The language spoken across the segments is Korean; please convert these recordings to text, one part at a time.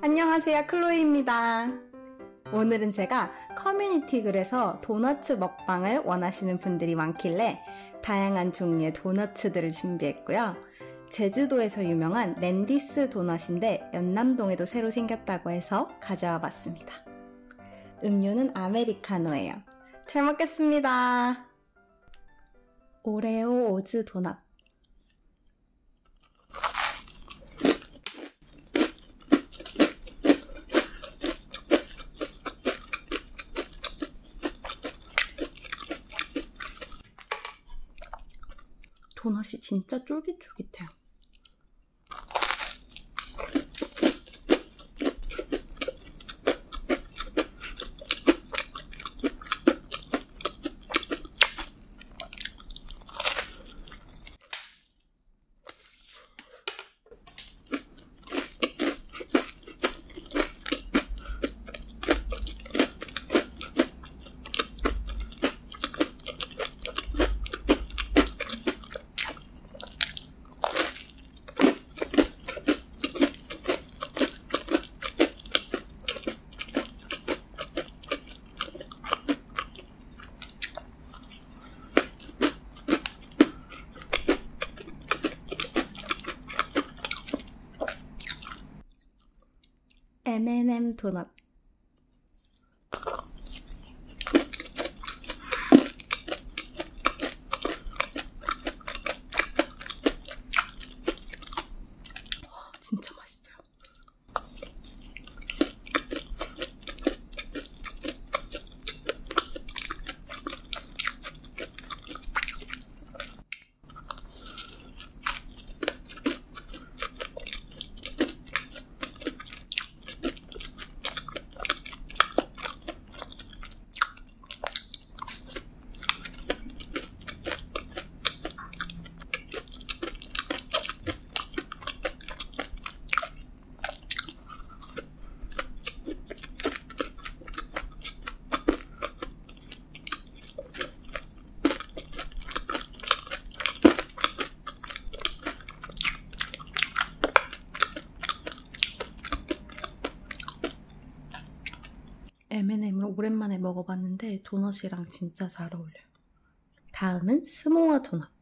안녕하세요, 클로이입니다. 오늘은 제가 커뮤니티 글에서 도너츠 먹방을 원하시는 분들이 많길래 다양한 종류의 도너츠들을 준비했고요. 제주도에서 유명한 랜디스 도넛인데 연남동에도 새로 생겼다고 해서 가져와 봤습니다. 음료는 아메리카노예요. 잘 먹겠습니다. 오레오 오즈 도넛. 도넛이 진짜 쫄깃쫄깃해요. M&M 도넛. 와, 진짜 맛있어요. M&M을 오랜만에 먹어봤는데 도넛이랑 진짜 잘 어울려요. 다음은 스모어 도넛.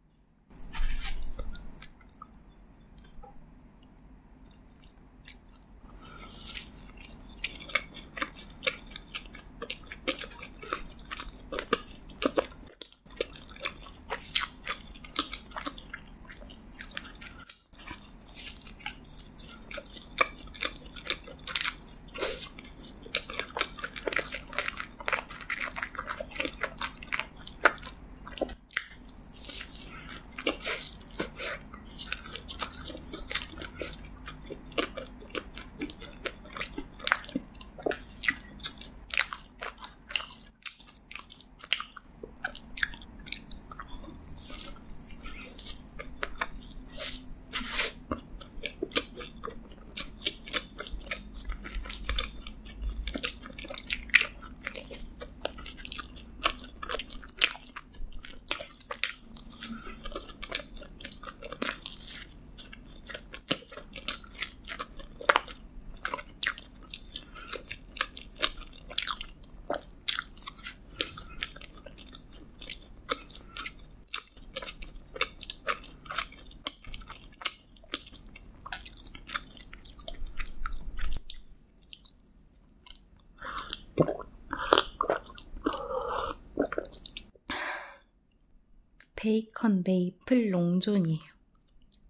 베이컨 메이플 롱존이에요.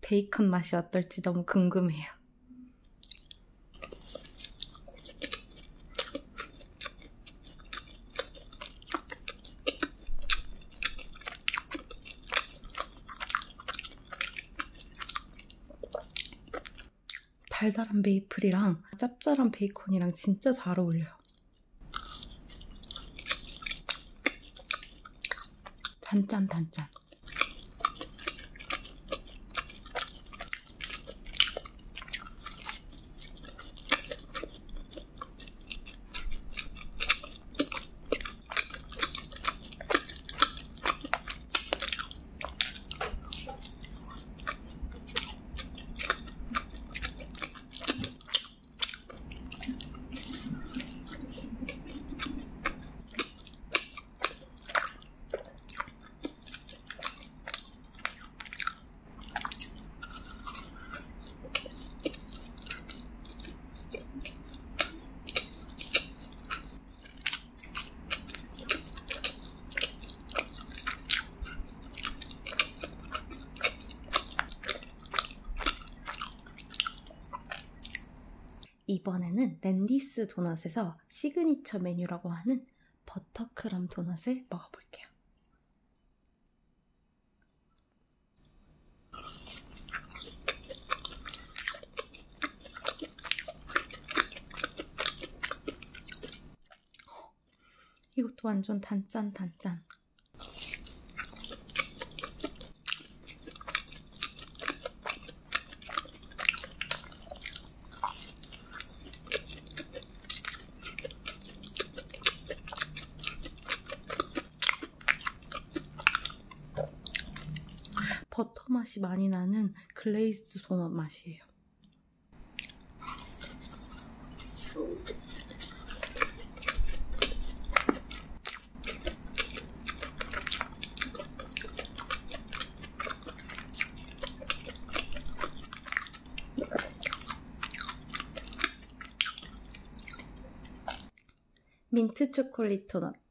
베이컨 맛이 어떨지 너무 궁금해요. 달달한 메이플이랑 짭짤한 베이컨이랑 진짜 잘 어울려요. 단짠 단짠. 이번에는 랜디스 도넛에서 시그니처 메뉴라고 하는 버터크럼 도넛을 먹어볼게요. 이것도 완전 단짠 단짠. 버터 맛이 많이 나는 글레이스드 도넛 맛이에요. 민트 초콜릿 도넛.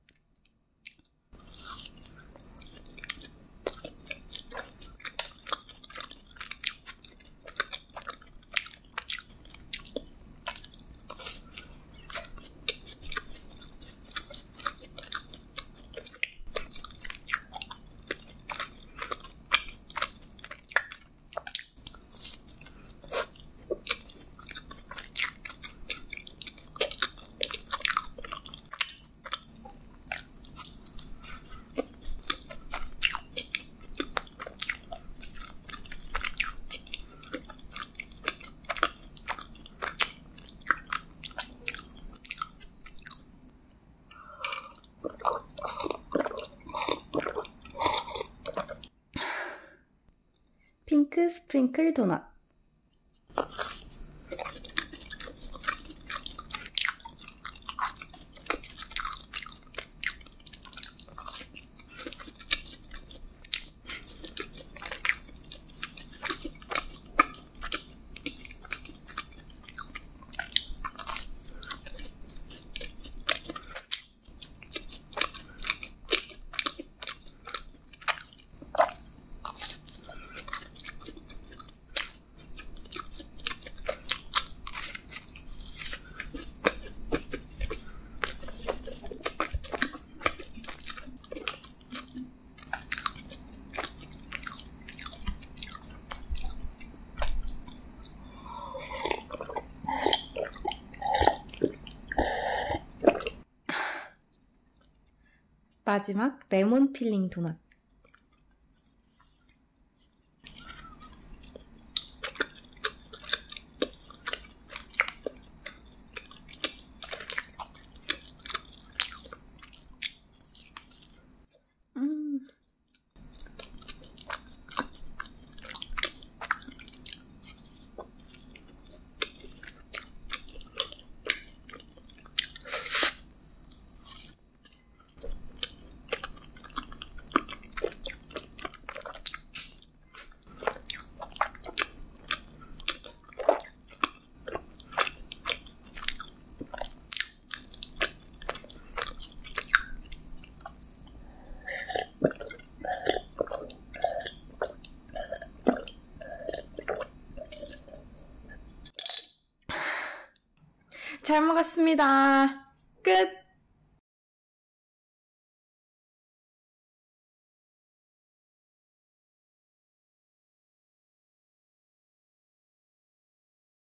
핑크 스프링클 도넛. 마지막 레몬 필링 도넛. 잘 먹었습니다. 끝!